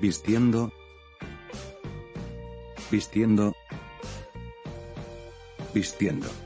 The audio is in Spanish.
vistiendo, vistiendo, vistiendo.